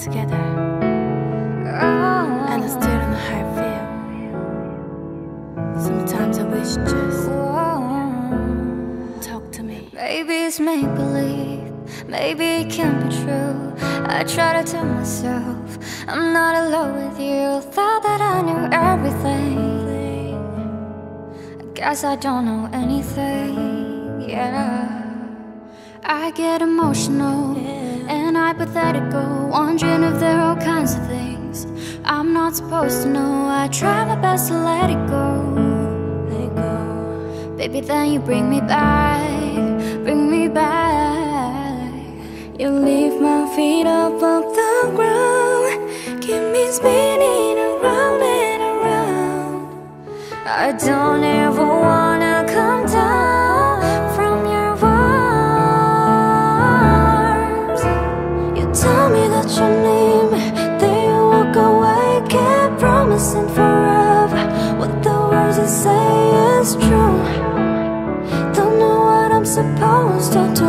together. Oh. And I still don't know how I feel. Sometimes I wish just talk to me. Maybe it's make believe, maybe it can't be true. I try to tell myself I'm not alone with you. Thought that I knew everything. I guess I don't know anything. Yeah. I get emotional and hypothetical, wondering if there are all kinds of things I'm not supposed to know. I try my best to let it go. Let go. Baby, then you bring me back, bring me back. You leave my feet up off the ground, keep me spinning around and around. I don't ever promising forever. What the words you say is true. Don't know what I'm supposed to do.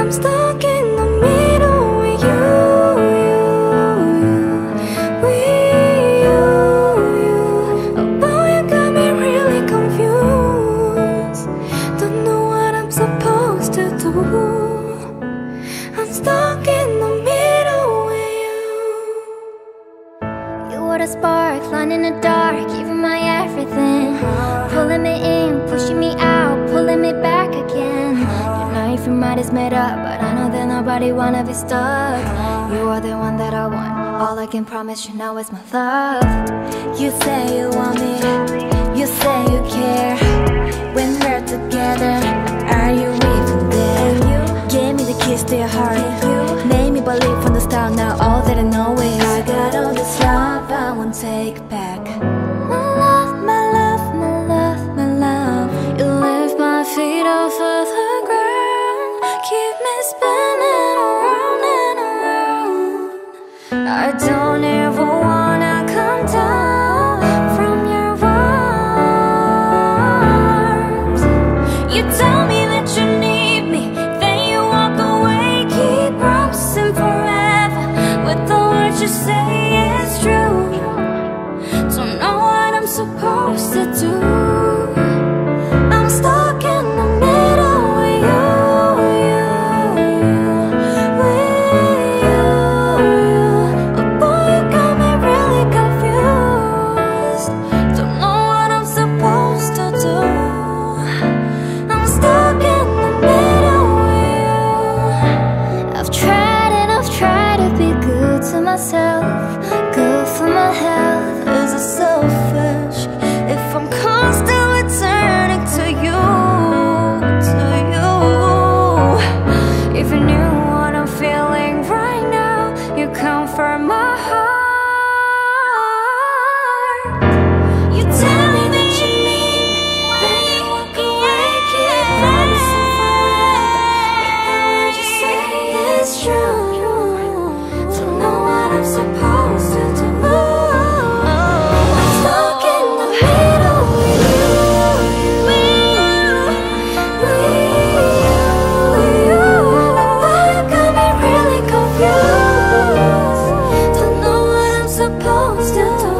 I'm stuck in the middle with you, you, you, with you, you. Oh boy, you got me really confused. Don't know what I'm supposed to do. You a spark, line in the dark, giving my everything. Pulling me in, pushing me out, pulling me back again. You know if your mind is made up, but I know that nobody wanna be stuck. You are the one that I want. All I can promise you now is my love. You say you want me, you say you care. When we're together, are you even there? You gave me the keys to your heart. Keep me spinning around and around. I don't ever still